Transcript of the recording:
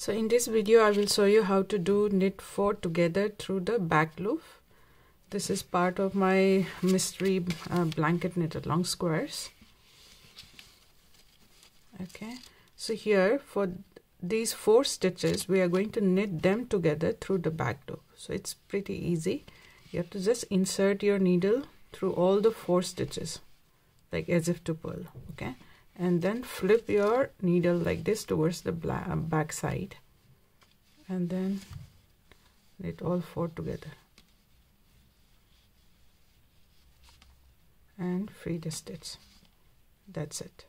So in this video I will show you how to do knit 4 together through the back loop. This is part of my mystery uh, blanket knitted long squares. Okay, so here for these four stitches we are going to knit them together through the back loop. So it's pretty easy. You have to just insert your needle through all the four stitches like as if to purl. Okay and then flip your needle like this towards the uh, back side. And then knit all four together. And free the stitch. That's it